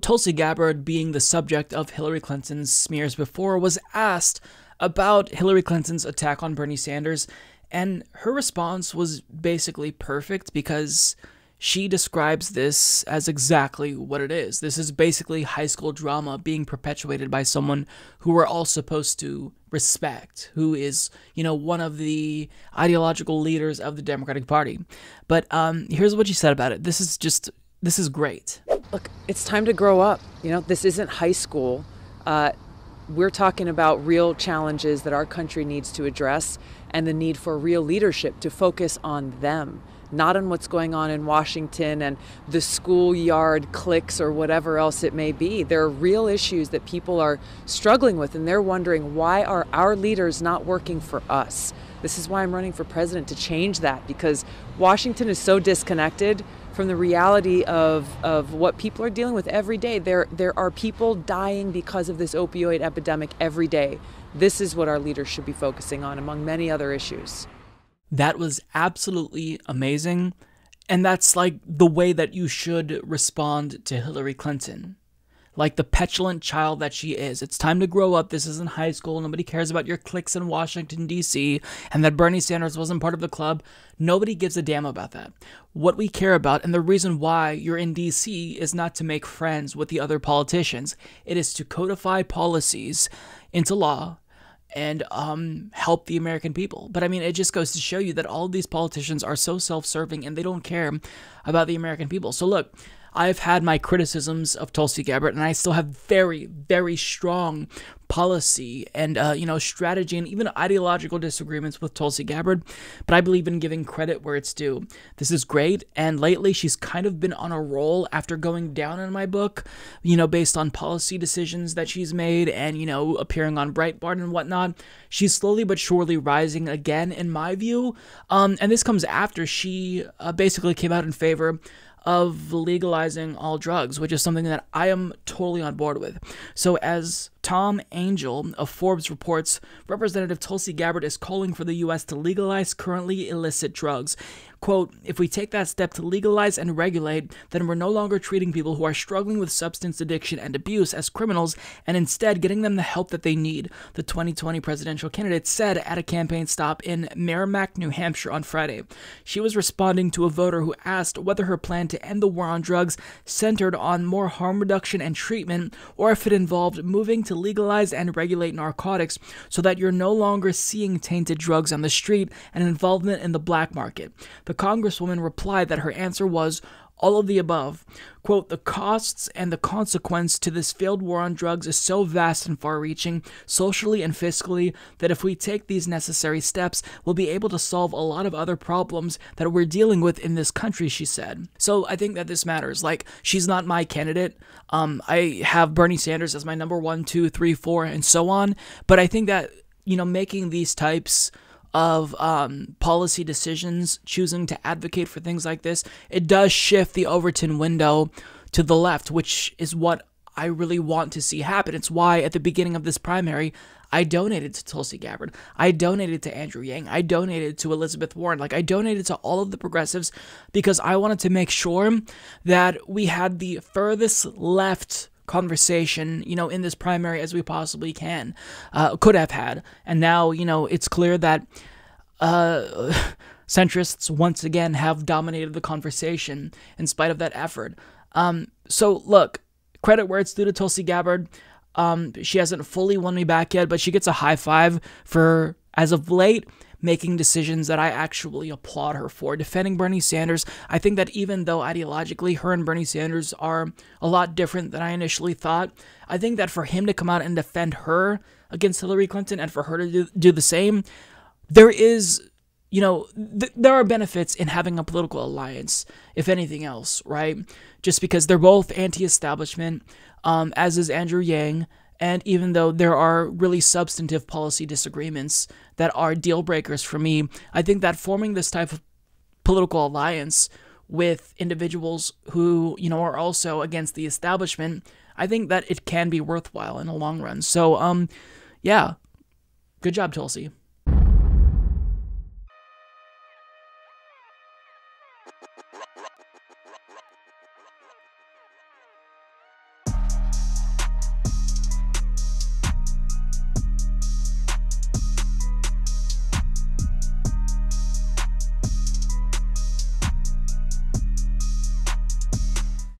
Tulsi Gabbard, being the subject of Hillary Clinton's smears before, was asked about Hillary Clinton's attack on Bernie Sanders, and her response was basically perfect because she describes this as exactly what it is. This is basically high school drama being perpetuated by someone who we're all supposed to respect, who is, you know, one of the ideological leaders of the Democratic Party. But um, here's what she said about it. This is just, this is great. Look, it's time to grow up. You know, this isn't high school. Uh, we're talking about real challenges that our country needs to address and the need for real leadership to focus on them not on what's going on in Washington and the schoolyard cliques or whatever else it may be. There are real issues that people are struggling with, and they're wondering why are our leaders not working for us? This is why I'm running for president to change that because Washington is so disconnected from the reality of, of what people are dealing with every day. There, there are people dying because of this opioid epidemic every day. This is what our leaders should be focusing on, among many other issues. That was absolutely amazing. And that's like the way that you should respond to Hillary Clinton. Like the petulant child that she is. It's time to grow up. This isn't high school. Nobody cares about your cliques in Washington, D.C., and that Bernie Sanders wasn't part of the club. Nobody gives a damn about that. What we care about, and the reason why you're in D.C., is not to make friends with the other politicians, it is to codify policies into law and um, help the American people. But I mean, it just goes to show you that all these politicians are so self serving and they don't care about the American people. So, look, I've had my criticisms of Tulsi Gabbard, and I still have very, very strong policy and uh, you know strategy and even ideological disagreements with Tulsi Gabbard. But I believe in giving credit where it's due. This is great, and lately she's kind of been on a roll after going down in my book. You know, based on policy decisions that she's made, and you know, appearing on Breitbart and whatnot. She's slowly but surely rising again, in my view. Um, and this comes after she uh, basically came out in favor of legalizing all drugs, which is something that I am totally on board with. So, as Tom Angell of Forbes reports, Representative Tulsi Gabbard is calling for the U.S. to legalize currently illicit drugs. Quote, if we take that step to legalize and regulate, then we're no longer treating people who are struggling with substance addiction and abuse as criminals and instead getting them the help that they need, the 2020 presidential candidate said at a campaign stop in Merrimack, New Hampshire on Friday. She was responding to a voter who asked whether her plan to end the war on drugs centered on more harm reduction and treatment or if it involved moving to legalize and regulate narcotics so that you're no longer seeing tainted drugs on the street and involvement in the black market. The Congresswoman replied that her answer was all of the above. Quote, the costs and the consequence to this failed war on drugs is so vast and far reaching, socially and fiscally, that if we take these necessary steps, we'll be able to solve a lot of other problems that we're dealing with in this country, she said. So I think that this matters. Like, she's not my candidate. Um, I have Bernie Sanders as my number one, two, three, four, and so on. But I think that, you know, making these types of um, policy decisions, choosing to advocate for things like this, it does shift the Overton window to the left, which is what I really want to see happen. It's why at the beginning of this primary, I donated to Tulsi Gabbard. I donated to Andrew Yang. I donated to Elizabeth Warren. Like, I donated to all of the progressives because I wanted to make sure that we had the furthest left conversation, you know, in this primary as we possibly can, uh, could have had. And now, you know, it's clear that uh, centrists once again have dominated the conversation in spite of that effort. Um, so, look, credit where it's due to Tulsi Gabbard. Um, she hasn't fully won me back yet, but she gets a high five for, as of late, making decisions that I actually applaud her for. Defending Bernie Sanders, I think that even though ideologically her and Bernie Sanders are a lot different than I initially thought, I think that for him to come out and defend her against Hillary Clinton and for her to do, do the same, there is you know, th- there are benefits in having a political alliance, if anything else, right? Just because they're both anti establishment, um, as is Andrew Yang, and even though there are really substantive policy disagreements that are deal breakers for me, I think that forming this type of political alliance with individuals who, you know, are also against the establishment, I think that it can be worthwhile in the long run. So, um, yeah, good job, Tulsi.